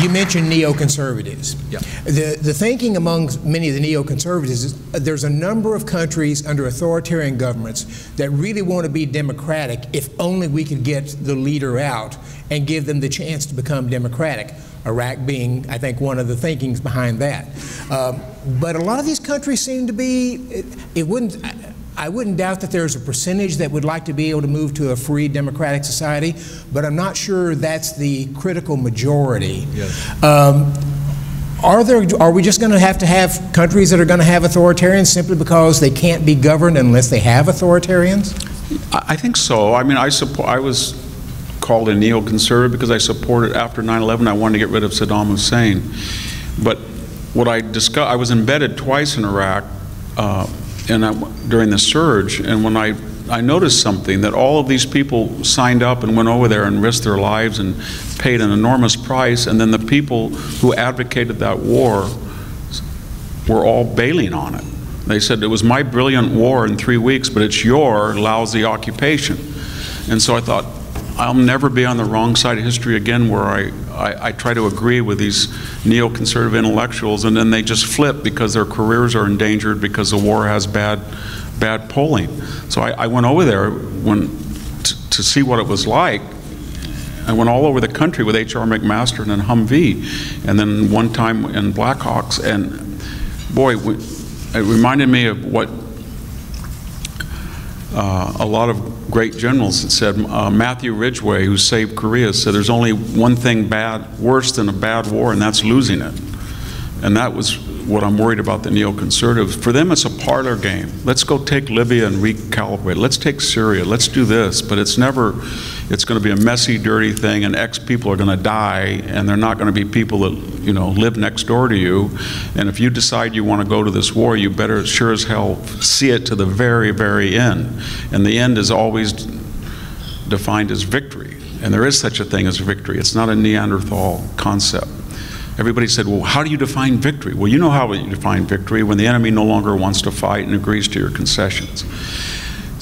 you mentioned neoconservatives. Yeah. The, the thinking among many of the neoconservatives is uh, there's a number of countries under authoritarian governments that really want to be democratic if only we could get the leader out and give them the chance to become democratic. Iraq being, I think, one of the thinkings behind that. Um, but a lot of these countries seem to be, it, it wouldn't, I wouldn't doubt that there's a percentage that would like to be able to move to a free democratic society, but I'm not sure that's the critical majority. Yes. Um, are there? Are we just going to have to have countries that are going to have authoritarians simply because they can't be governed unless they have authoritarians? I think so. I mean, I support. I was called a neoconservative because I supported after 9/11. I wanted to get rid of Saddam Hussein, but what I discovered, I was embedded twice in Iraq, uh, and I, during the surge, and when I I noticed something that all of these people signed up and went over there and risked their lives and paid an enormous price, and then the people who advocated that war were all bailing on it. They said it was my brilliant war in three weeks, but it's your lousy occupation. And so I thought, I'll never be on the wrong side of history again where I, I, I try to agree with these neoconservative intellectuals and then they just flip because their careers are endangered because the war has bad, bad polling. So I, I went over there when, to, to see what it was like I went all over the country with H.R. McMaster and Humvee, and then one time in Blackhawks, and boy, it reminded me of what uh, a lot of great generals that said. Uh, Matthew Ridgway, who saved Korea, said there's only one thing bad, worse than a bad war, and that's losing it. And that was what I'm worried about the neoconservatives. For them, it's a parlor game. Let's go take Libya and recalibrate. Let's take Syria. Let's do this. But it's never, it's going to be a messy, dirty thing, and X people are going to die, and they're not going to be people that, you know, live next door to you. And if you decide you want to go to this war, you better sure as hell see it to the very, very end. And the end is always defined as victory. And there is such a thing as victory. It's not a Neanderthal concept. Everybody said, well, how do you define victory? Well, you know how you define victory when the enemy no longer wants to fight and agrees to your concessions.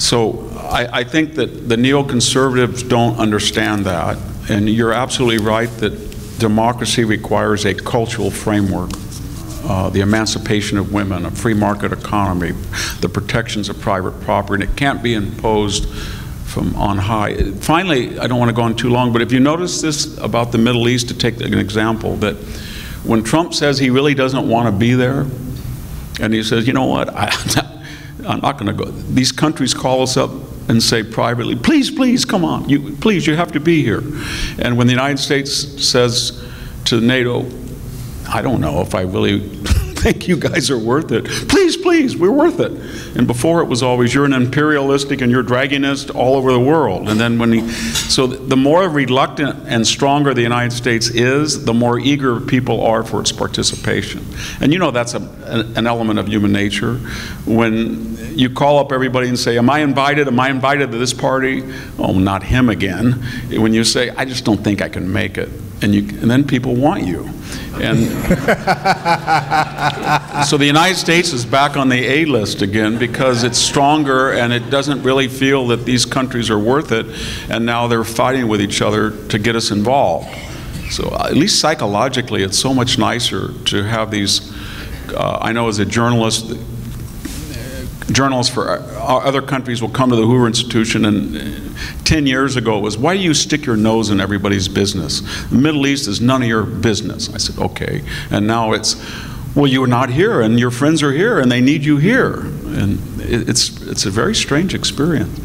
So I, I think that the neoconservatives don't understand that. And you're absolutely right that democracy requires a cultural framework. Uh, the emancipation of women, a free market economy, the protections of private property, and it can't be imposed from on high. Finally, I don't want to go on too long, but if you notice this about the Middle East, to take an example, that when Trump says he really doesn't want to be there, and he says, you know what, I, I'm not going to go. These countries call us up and say privately, please, please, come on, you, please, you have to be here. And when the United States says to NATO, I don't know if I really think you guys are worth it. Please, please, we're worth it. And before it was always, you're an imperialistic and you're dragging us all over the world. And then when he, so the more reluctant and stronger the United States is, the more eager people are for its participation. And you know that's a, an element of human nature. When you call up everybody and say, Am I invited? Am I invited to this party? Oh, not him again. When you say, I just don't think I can make it. And, you, and then people want you. And so the United States is back on the A list again because it's stronger and it doesn't really feel that these countries are worth it. And now they're fighting with each other to get us involved. So uh, at least psychologically, it's so much nicer to have these. Uh, I know as a journalist, journalists for uh, other countries will come to the Hoover Institution, and uh, 10 years ago it was, why do you stick your nose in everybody's business? The Middle East is none of your business. I said, okay. And now it's, well, you're not here, and your friends are here, and they need you here. And it's, it's a very strange experience.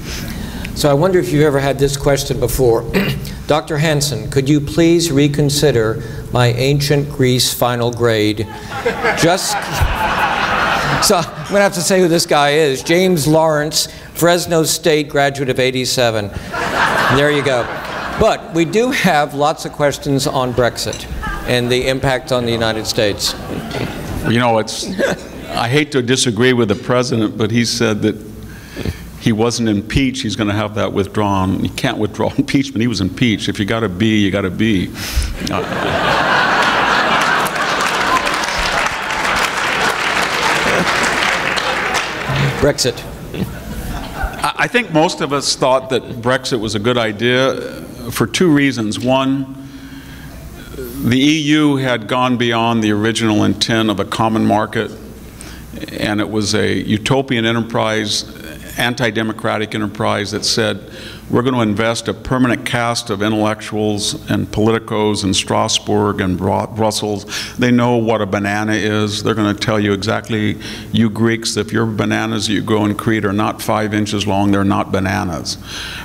So I wonder if you've ever had this question before. Dr. Hanson, could you please reconsider my ancient Greece final grade? Just so I'm going to have to say who this guy is. James Lawrence, Fresno State graduate of 87. there you go. But we do have lots of questions on Brexit and the impact on the United States. You know, it's, I hate to disagree with the president, but he said that he wasn't impeached, he's going to have that withdrawn. You can't withdraw impeachment. He was impeached. If you got to be, you got to be. Uh, Brexit. I think most of us thought that Brexit was a good idea uh, for two reasons. One, the EU had gone beyond the original intent of a common market, and it was a utopian enterprise, anti-democratic enterprise that said, we're going to invest a permanent cast of intellectuals and politicos in Strasbourg and Brussels. They know what a banana is. They're going to tell you exactly, you Greeks, if your bananas you grow in Crete are not five inches long, they're not bananas.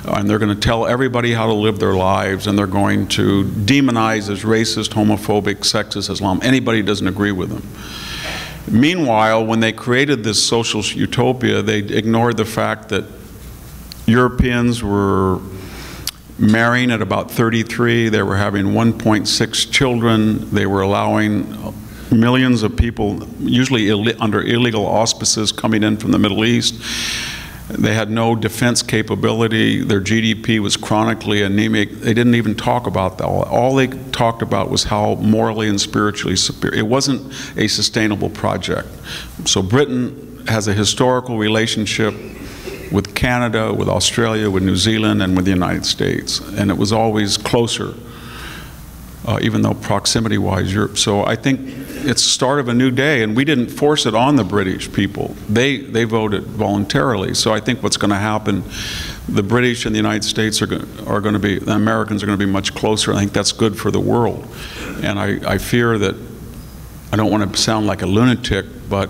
And they're going to tell everybody how to live their lives, and they're going to demonize as racist, homophobic, sexist Islam. Anybody doesn't agree with them. Meanwhile, when they created this social utopia, they ignored the fact that Europeans were marrying at about 33. They were having 1.6 children. They were allowing millions of people, usually Ill under illegal auspices, coming in from the Middle East. They had no defense capability. Their GDP was chronically anemic. They didn't even talk about that. All they talked about was how morally and spiritually superior. It wasn't a sustainable project. So Britain has a historical relationship with Canada, with Australia, with New Zealand, and with the United States. And it was always closer, uh, even though proximity-wise, Europe. So I think it's the start of a new day, and we didn't force it on the British people. They, they voted voluntarily. So I think what's going to happen, the British and the United States are, go are going to be, the Americans are going to be much closer. I think that's good for the world. And I, I fear that, I don't want to sound like a lunatic, but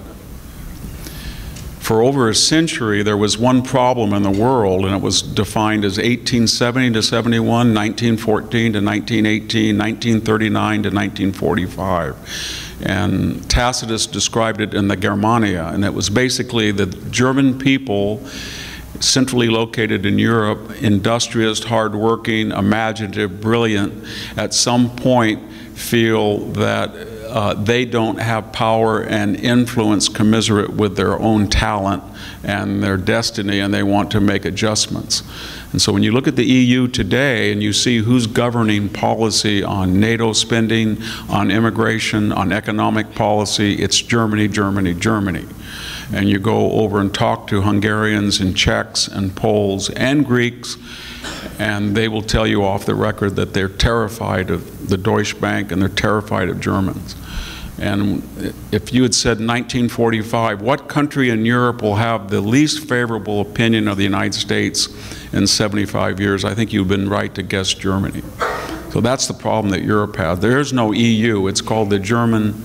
for over a century, there was one problem in the world, and it was defined as 1870 to 71, 1914 to 1918, 1939 to 1945. And Tacitus described it in the Germania, and it was basically the German people centrally located in Europe, industrious, hardworking, imaginative, brilliant, at some point feel that uh, they don't have power and influence commensurate with their own talent and their destiny, and they want to make adjustments. And so when you look at the EU today and you see who's governing policy on NATO spending, on immigration, on economic policy, it's Germany, Germany, Germany. And you go over and talk to Hungarians and Czechs and Poles and Greeks, and they will tell you off the record that they're terrified of the Deutsche Bank and they're terrified of Germans. And if you had said 1945, what country in Europe will have the least favorable opinion of the United States in 75 years, I think you've been right to guess Germany. So that's the problem that Europe has. There is no EU. It's called the German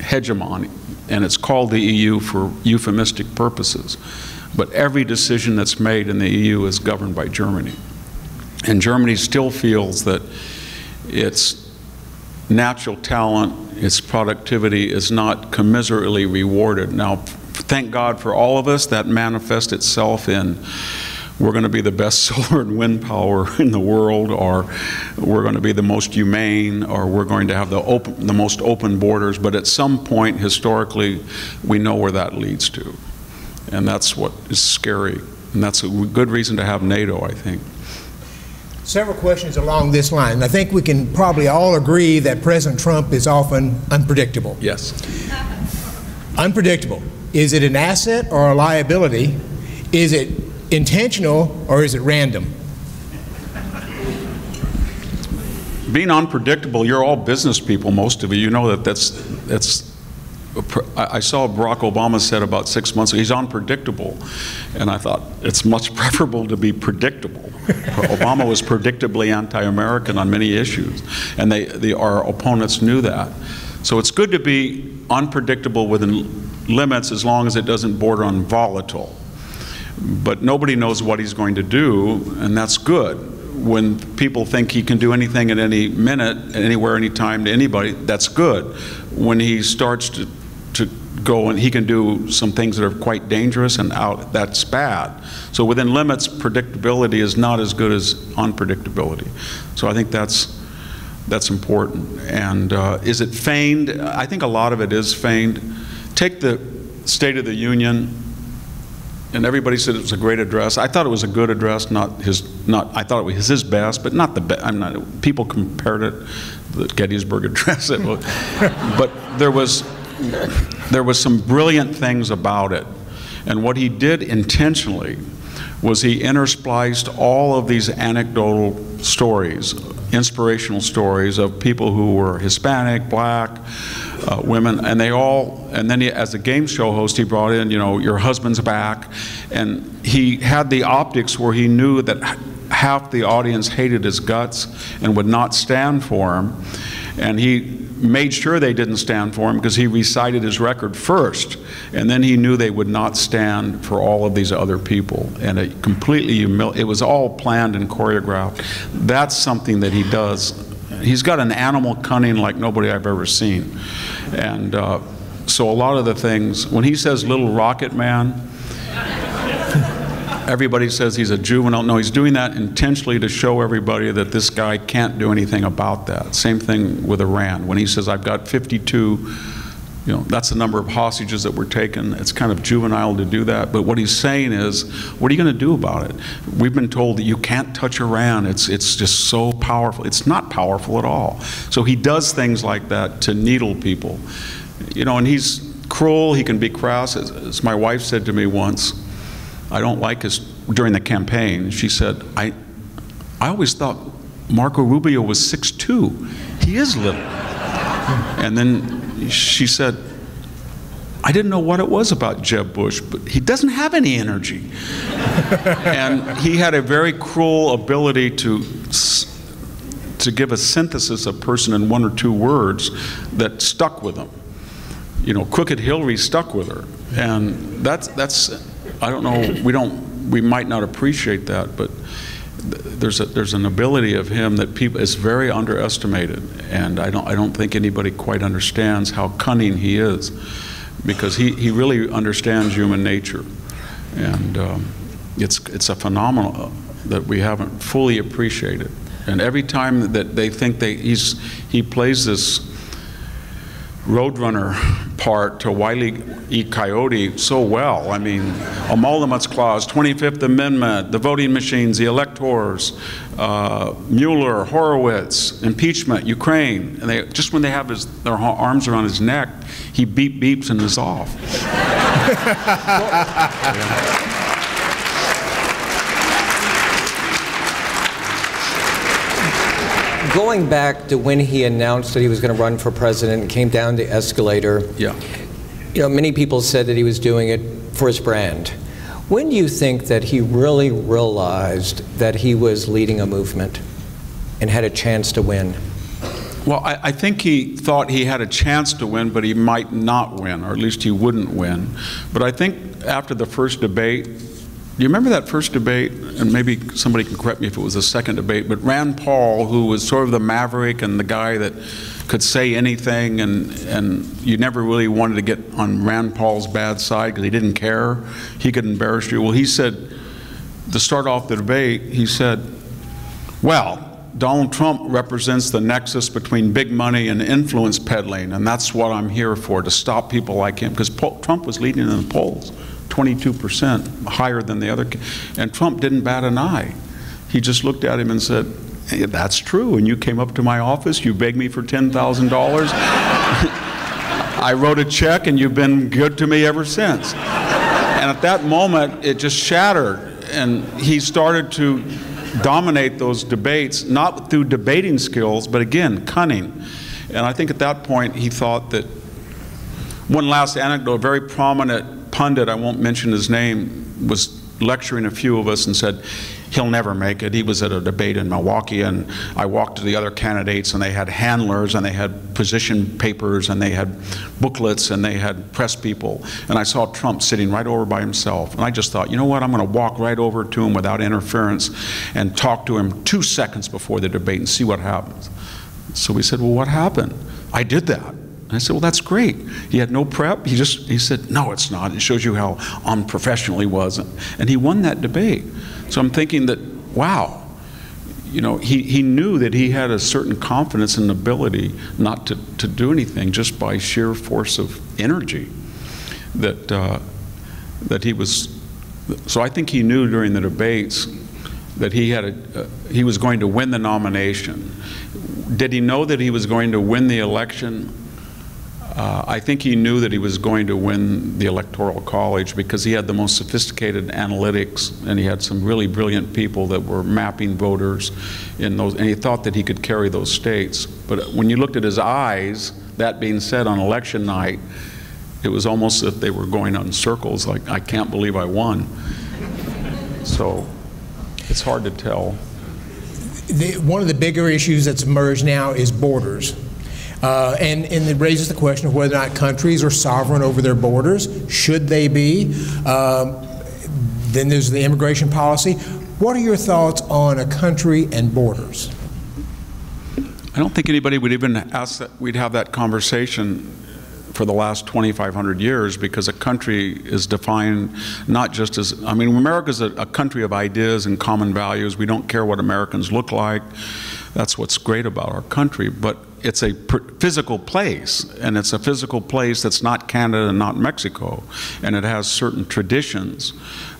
hegemony, and it's called the EU for euphemistic purposes. But every decision that's made in the EU is governed by Germany. And Germany still feels that its natural talent its productivity is not commiserately rewarded. Now, thank God for all of us, that manifests itself in we're going to be the best solar and wind power in the world, or we're going to be the most humane, or we're going to have the, open, the most open borders. But at some point, historically, we know where that leads to. And that's what is scary. And that's a good reason to have NATO, I think several questions along this line. I think we can probably all agree that President Trump is often unpredictable. Yes. Unpredictable. Is it an asset or a liability? Is it intentional or is it random? Being unpredictable, you're all business people, most of you. You know that that's, that's I saw Barack Obama said about six months ago, he's unpredictable. And I thought, it's much preferable to be predictable. Obama was predictably anti-American on many issues. And they, the, our opponents knew that. So it's good to be unpredictable within limits as long as it doesn't border on volatile. But nobody knows what he's going to do, and that's good when people think he can do anything at any minute, anywhere, anytime to anybody, that's good. When he starts to to go and he can do some things that are quite dangerous and out that's bad. So within limits, predictability is not as good as unpredictability. So I think that's that's important. And uh, is it feigned? I think a lot of it is feigned. Take the State of the Union, and everybody said it was a great address. I thought it was a good address, not his. Not I thought it was his best, but not the best. I'm not. People compared it, the Gettysburg Address. It was, but there was there was some brilliant things about it. And what he did intentionally was he interspliced all of these anecdotal stories inspirational stories of people who were Hispanic, black, uh, women, and they all, and then he, as a game show host, he brought in, you know, your husband's back, and he had the optics where he knew that half the audience hated his guts and would not stand for him, and he made sure they didn't stand for him because he recited his record first, and then he knew they would not stand for all of these other people, and it completely it was all planned and choreographed. That's something that he does. He's got an animal cunning like nobody I've ever seen, and uh, so a lot of the things when he says "Little Rocket Man." Everybody says he's a juvenile. No, he's doing that intentionally to show everybody that this guy can't do anything about that. Same thing with Iran. When he says, I've got 52, you know, that's the number of hostages that were taken. It's kind of juvenile to do that. But what he's saying is, what are you going to do about it? We've been told that you can't touch Iran. It's, it's just so powerful. It's not powerful at all. So he does things like that to needle people. You know, and he's cruel. He can be crass. As, as my wife said to me once, I don't like his, during the campaign, she said, I, I always thought Marco Rubio was 6'2". He is little. And then she said, I didn't know what it was about Jeb Bush, but he doesn't have any energy. and he had a very cruel ability to, to give a synthesis of person in one or two words that stuck with him. You know, Crooked Hillary stuck with her. And that's, that's I don't know, we don't, we might not appreciate that, but there's a, there's an ability of him that people is very underestimated, and I don't I don't think anybody quite understands how cunning he is, because he, he really understands human nature, and um, it's it's a phenomenon that we haven't fully appreciated, and every time that they think they he's he plays this Roadrunner part to Wile E. Coyote so well. I mean, Emoluments Clause, 25th Amendment, the voting machines, the electors, uh, Mueller, Horowitz, impeachment, Ukraine. And they, just when they have his, their arms around his neck, he beep beeps and is off. going back to when he announced that he was going to run for president and came down the escalator, yeah. you know, many people said that he was doing it for his brand. When do you think that he really realized that he was leading a movement and had a chance to win? Well, I, I, think he thought he had a chance to win, but he might not win, or at least he wouldn't win. But I think after the first debate, do you remember that first debate? And maybe somebody can correct me if it was the second debate, but Rand Paul, who was sort of the maverick and the guy that could say anything, and, and you never really wanted to get on Rand Paul's bad side because he didn't care. He could embarrass you. Well, he said, to start off the debate, he said, Well, Donald Trump represents the nexus between big money and influence peddling, and that's what I'm here for, to stop people like him, because Trump was leading in the polls. 22% higher than the other. And Trump didn't bat an eye. He just looked at him and said, hey, That's true. And you came up to my office, you begged me for $10,000. I wrote a check, and you've been good to me ever since. And at that moment, it just shattered. And he started to dominate those debates, not through debating skills, but again, cunning. And I think at that point, he thought that one last anecdote, a very prominent pundit, I won't mention his name, was lecturing a few of us and said, he'll never make it. He was at a debate in Milwaukee, and I walked to the other candidates, and they had handlers, and they had position papers, and they had booklets, and they had press people. And I saw Trump sitting right over by himself. And I just thought, you know what? I'm going to walk right over to him without interference and talk to him two seconds before the debate and see what happens. So we said, well, what happened? I did that. I said, well, that's great. He had no prep. He just, he said, no, it's not. It shows you how unprofessional he was. And he won that debate. So I'm thinking that, wow, you know, he, he knew that he had a certain confidence and ability not to, to do anything just by sheer force of energy that, uh, that he was, so I think he knew during the debates that he had a, uh, he was going to win the nomination. Did he know that he was going to win the election? Uh, I think he knew that he was going to win the Electoral College because he had the most sophisticated analytics and he had some really brilliant people that were mapping voters in those, and he thought that he could carry those states. But when you looked at his eyes, that being said, on election night, it was almost as if they were going on circles, like, I can't believe I won. So it's hard to tell. The, one of the bigger issues that's emerged now is borders. Uh, and, and it raises the question of whether or not countries are sovereign over their borders. Should they be? Um, then there's the immigration policy. What are your thoughts on a country and borders? I don't think anybody would even ask that we'd have that conversation for the last 2,500 years because a country is defined not just as, I mean, America is a, a country of ideas and common values. We don't care what Americans look like. That's what's great about our country. But it's a physical place, and it's a physical place that's not Canada and not Mexico, and it has certain traditions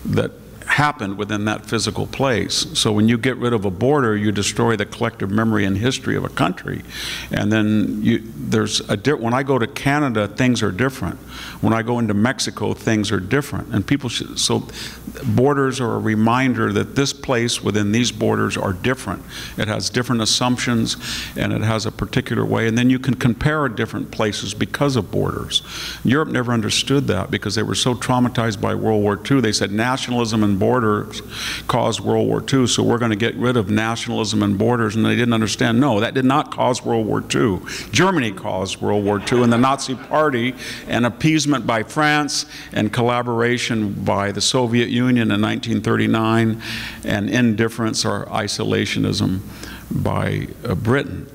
that happened within that physical place. So when you get rid of a border, you destroy the collective memory and history of a country. And then you, there's a when I go to Canada, things are different. When I go into Mexico, things are different. And people should, so borders are a reminder that this place within these borders are different. It has different assumptions and it has a particular way. And then you can compare different places because of borders. Europe never understood that because they were so traumatized by World War II. They said nationalism and borders caused World War II, so we're going to get rid of nationalism and borders. And they didn't understand, no, that did not cause World War II. Germany caused World War II, and the Nazi Party and appeasement by France and collaboration by the Soviet Union in 1939 and indifference or isolationism by uh, Britain.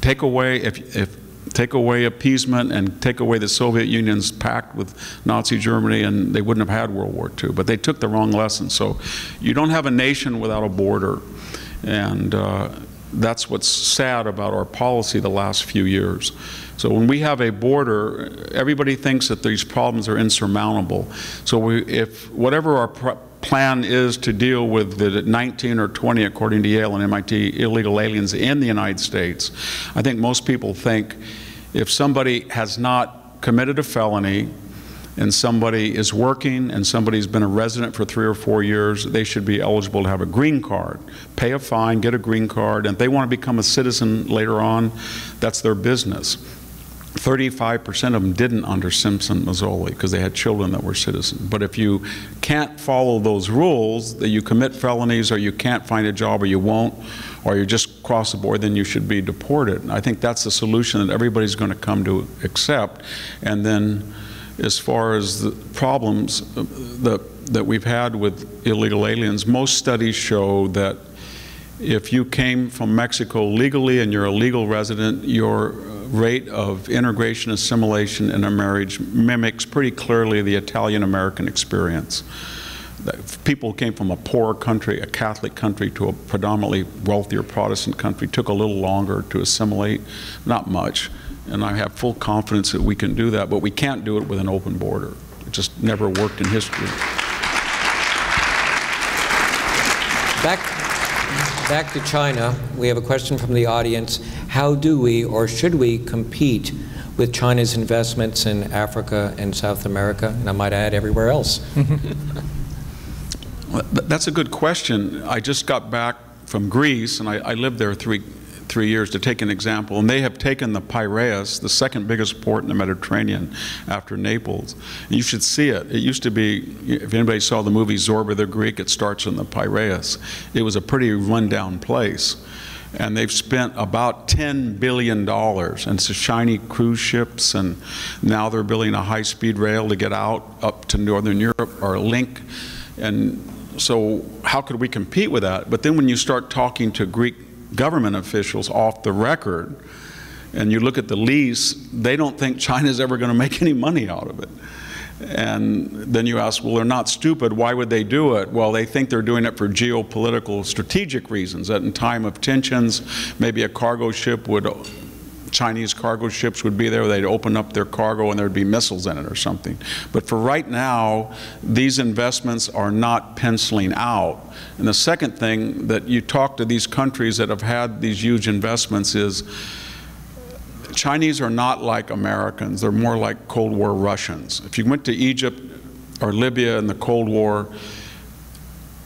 Take away, if, if take away appeasement and take away the Soviet Union's pact with Nazi Germany, and they wouldn't have had World War II. But they took the wrong lesson. So you don't have a nation without a border. And uh, that's what's sad about our policy the last few years. So when we have a border, everybody thinks that these problems are insurmountable. So we, if whatever our plan is to deal with the 19 or 20, according to Yale and MIT, illegal aliens in the United States, I think most people think if somebody has not committed a felony and somebody is working and somebody's been a resident for three or four years, they should be eligible to have a green card. Pay a fine, get a green card, and if they want to become a citizen later on, that's their business. 35% of them didn't under Simpson-Mazzoli because they had children that were citizens. But if you can't follow those rules, that you commit felonies or you can't find a job or you won't, or you just cross the board, then you should be deported. And I think that's the solution that everybody's going to come to accept. And then as far as the problems uh, that, that we've had with illegal aliens, most studies show that if you came from Mexico legally and you're a legal resident, your uh, rate of integration, assimilation in a marriage mimics pretty clearly the Italian-American experience. People came from a poor country, a Catholic country, to a predominantly wealthier Protestant country. took a little longer to assimilate, not much. And I have full confidence that we can do that, but we can't do it with an open border. It just never worked in history. Back, back to China, we have a question from the audience. How do we or should we compete with China's investments in Africa and South America, and I might add everywhere else? That's a good question. I just got back from Greece, and I, I lived there three, three years to take an example, and they have taken the Piraeus, the second biggest port in the Mediterranean after Naples. And you should see it. It used to be, if anybody saw the movie Zorba the Greek, it starts in the Piraeus. It was a pretty rundown place. And they've spent about $10 billion. And it's shiny cruise ships, and now they're building a high speed rail to get out up to Northern Europe, or a link. And so, how could we compete with that? But then when you start talking to Greek government officials off the record, and you look at the lease, they don't think China's ever going to make any money out of it. And then you ask, well, they're not stupid. Why would they do it? Well, they think they're doing it for geopolitical, strategic reasons. That in time of tensions, maybe a cargo ship would Chinese cargo ships would be there, they'd open up their cargo and there'd be missiles in it or something. But for right now, these investments are not penciling out. And the second thing that you talk to these countries that have had these huge investments is Chinese are not like Americans. They're more like Cold War Russians. If you went to Egypt or Libya in the Cold War,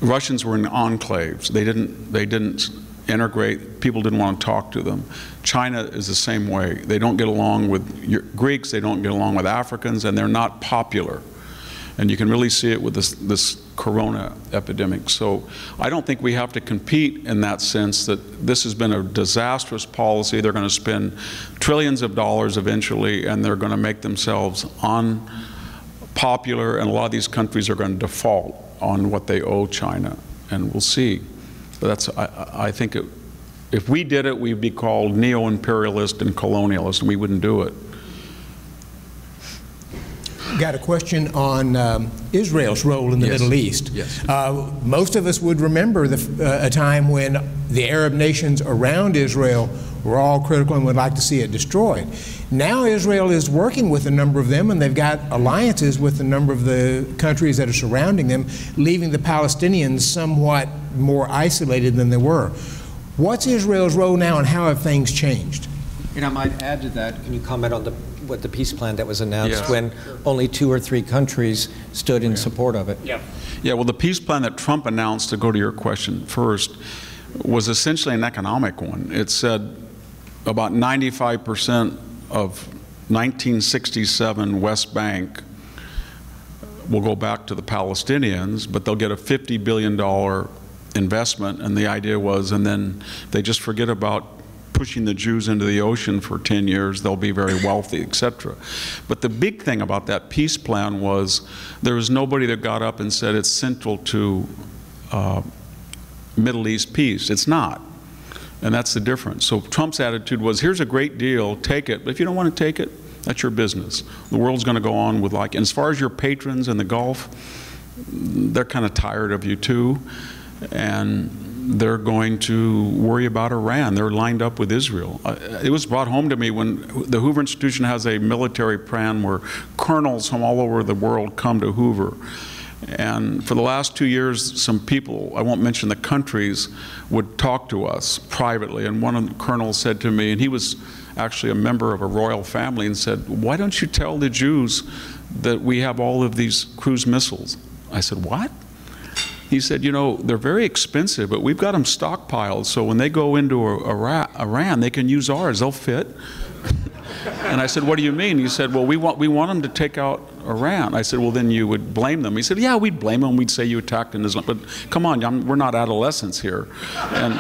Russians were in enclaves. They didn't, they didn't integrate. People didn't want to talk to them. China is the same way. They don't get along with Greeks, they don't get along with Africans, and they're not popular. And you can really see it with this, this corona epidemic. So I don't think we have to compete in that sense that this has been a disastrous policy. They're going to spend trillions of dollars eventually, and they're going to make themselves unpopular, and a lot of these countries are going to default on what they owe China, and we'll see. But that's, I, I think it, if we did it, we'd be called neo-imperialist and colonialist, and we wouldn't do it. Got a question on um, Israel's role in the Yes. Middle East. Yes. Uh, most of us would remember the, uh, a time when the Arab nations around Israel were all critical and would like to see it destroyed. Now Israel is working with a number of them, and they've got alliances with a number of the countries that are surrounding them, leaving the Palestinians somewhat more isolated than they were. What's Israel's role now, and how have things changed? And I might add to that, can you comment on the, what the peace plan that was announced Yes. when only two or three countries stood in support of it? Yeah. Yeah, well, the peace plan that Trump announced, to go to your question first, was essentially an economic one. It said about 95% of 1967 West Bank will go back to the Palestinians, but they'll get a $50 billion investment. And the idea was, and then they just forget about pushing the Jews into the ocean for 10 years, they'll be very wealthy, etc. But the big thing about that peace plan was there was nobody that got up and said it's central to uh, Middle East peace. It's not. And that's the difference. So Trump's attitude was here's a great deal, take it. But if you don't want to take it, that's your business. The world's going to go on with like, and as far as your patrons in the Gulf, they're kind of tired of you too. And they're going to worry about Iran. They're lined up with Israel. Uh, It was brought home to me when the Hoover Institution has a military plan where colonels from all over the world come to Hoover. And for the last two years, some people, I won't mention the countries, would talk to us privately. And one of the colonels said to me, and he was actually a member of a royal family, and said, Why don't you tell the Jews that we have all of these cruise missiles? I said, What? He said, You know, they're very expensive, but we've got them stockpiled, so when they go into Iran, they can use ours, they'll fit. And I said, "What do you mean?" He said, "Well, we want we want them to take out Iran." I said, "Well, then you would blame them." He said, "Yeah, we'd blame them. We'd say you attacked in Islam, but come on, I'm, we're not adolescents here." And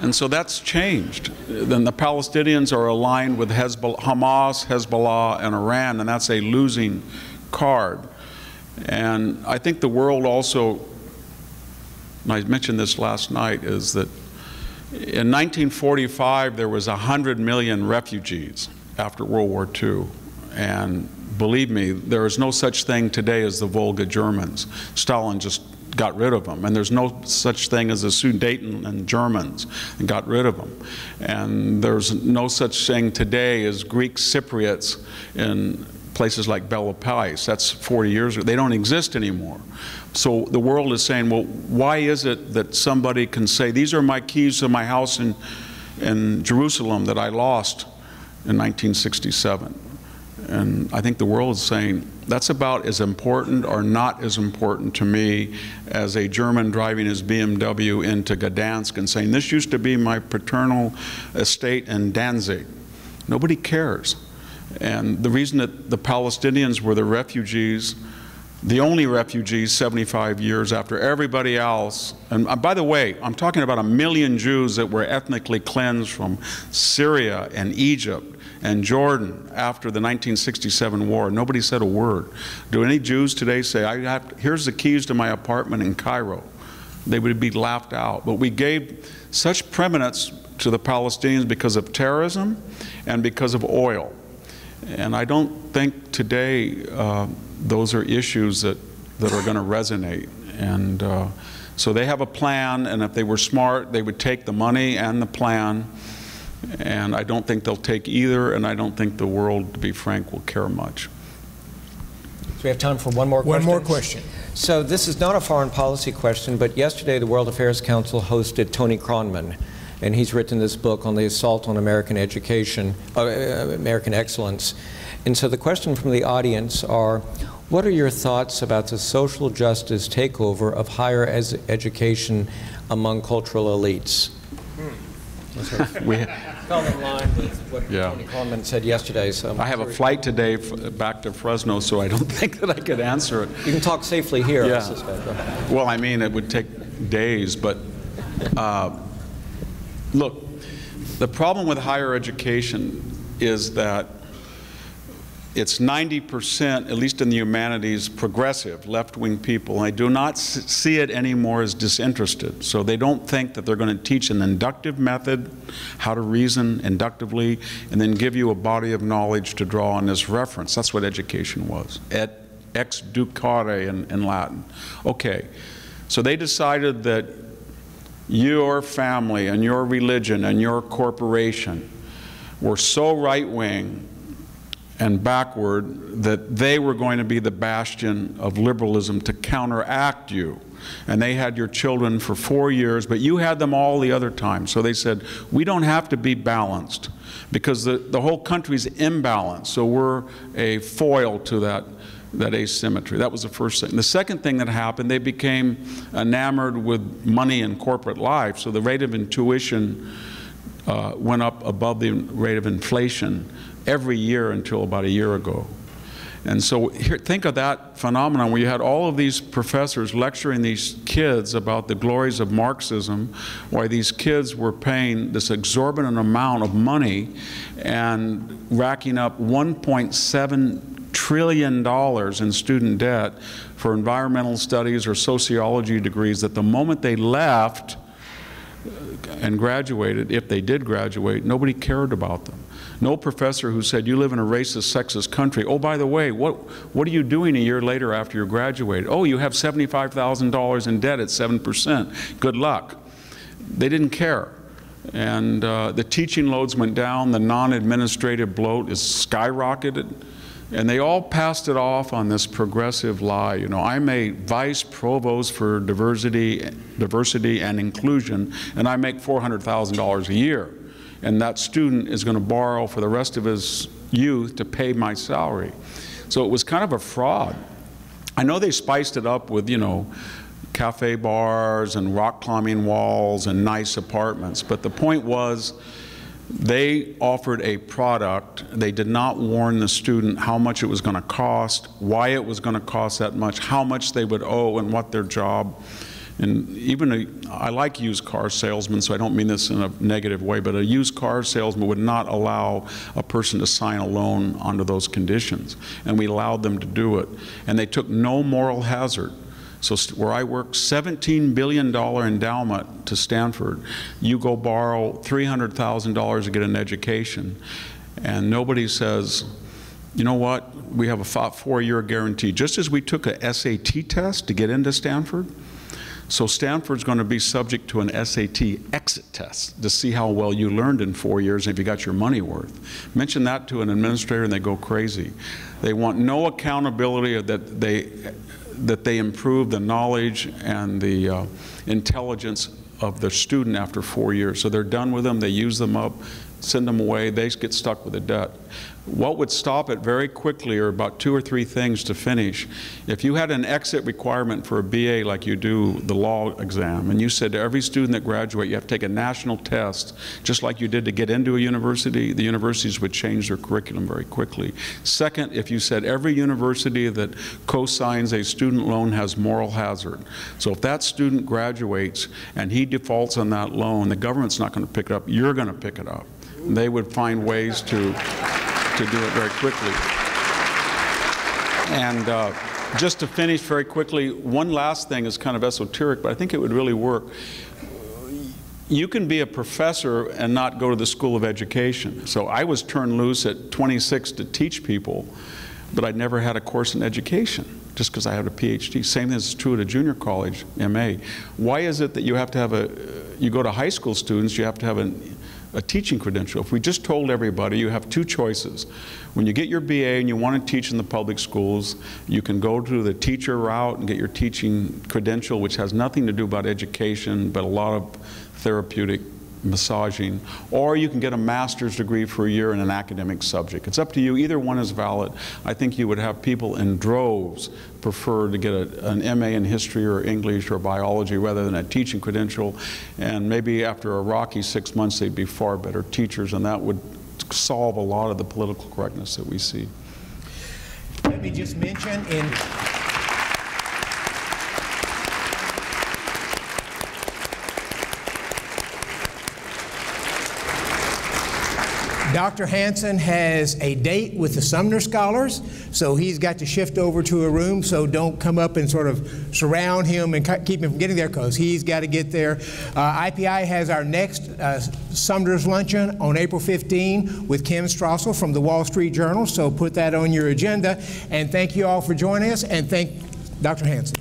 and so that's changed. Then the Palestinians are aligned with Hezbollah, Hamas, Hezbollah, and Iran, and that's a losing card. And I think the world also, and I mentioned this last night, is that in 1945, there was 100 million refugees after World War II. And believe me, there is no such thing today as the Volga Germans. Stalin just got rid of them. And there's no such thing as the Sudeten and Germans and got rid of them. And there's no such thing today as Greek Cypriots in places like Peloponnese. That's 40 years ago. They don't exist anymore. So the world is saying, well, why is it that somebody can say, these are my keys to my house in, in Jerusalem that I lost in 1967? And I think the world is saying, that's about as important or not as important to me as a German driving his BMW into Gdansk and saying, this used to be my paternal estate in Danzig. Nobody cares. And the reason that the Palestinians were the refugees, the only refugees 75 years after everybody else, and uh, by the way, I'm talking about a million Jews that were ethnically cleansed from Syria and Egypt and Jordan after the 1967 war. Nobody said a word. Do any Jews today say, I have, here's the keys to my apartment in Cairo? They would be laughed out. But we gave such preeminence to the Palestinians because of terrorism and because of oil. And I don't think today uh, those are issues that, that are going to resonate. And uh, so they have a plan, and if they were smart, they would take the money and the plan. And I don't think they'll take either, and I don't think the world, to be frank, will care much. So we have time for one more One question? more question. So this is not a foreign policy question, but yesterday the World Affairs Council hosted Tony Kronman. and he's written this book on the assault on American education, uh, uh, American excellence. And so the question from the audience are, what are your thoughts about the social justice takeover of higher education among cultural elites? We, Fell in line with what Yeah. Tony Kronman said yesterday, so I'm I have a flight today f- back to Fresno, so I don't think that I could answer it. You can talk safely here, I Yeah. suspect. Well, I mean, it would take days, but uh, look, the problem with higher education is that it's 90%, at least in the humanities, progressive, left-wing people. I do not see it anymore as disinterested. So they don't think that they're going to teach an inductive method, how to reason inductively, and then give you a body of knowledge to draw on as reference. That's what education was. Et ex ducare in, in Latin. Okay, so they decided that your family and your religion and your corporation were so right-wing and backward that they were going to be the bastion of liberalism to counteract you. And they had your children for four years, but you had them all the other time. So they said, we don't have to be balanced because the, the whole country's imbalanced. So we're a foil to that, that asymmetry. That was the first thing. The second thing that happened, they became enamored with money and corporate life. So the rate of intuition uh, went up above the rate of inflation every year until about a year ago. And so here, think of that phenomenon where you had all of these professors lecturing these kids about the glories of Marxism, why these kids were paying this exorbitant amount of money and racking up 1.7 trillion dollars in student debt for environmental studies or sociology degrees that the moment they left and graduated, if they did graduate, nobody cared about them. No professor who said, you live in a racist, sexist country. Oh, by the way, what, what are you doing a year later after you graduated? Oh, you have $75,000 in debt at 7%. Good luck. They didn't care. And uh, the teaching loads went down, the non-administrative bloat is skyrocketed. And they all passed it off on this progressive lie. You know, I'm a vice provost for diversity, diversity and inclusion, and I make $400,000 a year. And that student is going to borrow for the rest of his youth to pay my salary. So it was kind of a fraud. I know they spiced it up with, you know, cafe bars and rock climbing walls and nice apartments, but the point was they offered a product. They did not warn the student how much it was going to cost, why it was going to cost that much, how much they would owe, and what their job. And even a, I like used car salesmen, so I don't mean this in a negative way, but a used car salesman would not allow a person to sign a loan under those conditions. And we allowed them to do it. And they took no moral hazard. So where I work, $17 billion endowment to Stanford, you go borrow $300,000 to get an education, and nobody says, you know what, we have a four-year guarantee. Just as we took a SAT test to get into Stanford, so Stanford's going to be subject to an SAT exit test to see how well you learned in four years and if you got your money worth. Mention that to an administrator and they go crazy. They want no accountability that they that they improve the knowledge and the uh, intelligence of their student after four years. So they're done with them, they use them up, send them away, they get stuck with the debt. What would stop it very quickly are about two or three things to finish. If you had an exit requirement for a BA like you do the law exam, and you said to every student that graduate, you have to take a national test, just like you did to get into a university, the universities would change their curriculum very quickly. Second, if you said every university that co-signs a student loan has moral hazard. So if that student graduates and he defaults on that loan, the government's not going to pick it up, you're going to pick it up. They would find ways to to do it very quickly. And uh, just to finish very quickly, one last thing is kind of esoteric, but I think it would really work. You can be a professor and not go to the School of Education. So I was turned loose at 26 to teach people, but I'd never had a course in education just because I had a PhD. Same thing is true at a junior college, MA. Why is it that you have to have a, you go to high school students, you have to have an a teaching credential. If we just told everybody you have two choices. When you get your BA and you want to teach in the public schools, you can go to the teacher route and get your teaching credential, which has nothing to do about education, but a lot of therapeutic massaging, or you can get a master's degree for a year in an academic subject. It's up to you. Either one is valid. I think you would have people in droves prefer to get a, an MA in history or English or biology rather than a teaching credential. And maybe after a rocky six months, they'd be far better teachers, and that would solve a lot of the political correctness that we see. Let me just mention in Dr. Hanson has a date with the Sumner Scholars, so he's got to shift over to a room, so don't come up and sort of surround him and keep him from getting there because he's got to get there. Uh, IPI has our next uh, Sumners Luncheon on April 15 with Kim Strassel from the Wall Street Journal, so put that on your agenda. And thank you all for joining us, and thank Dr. Hanson.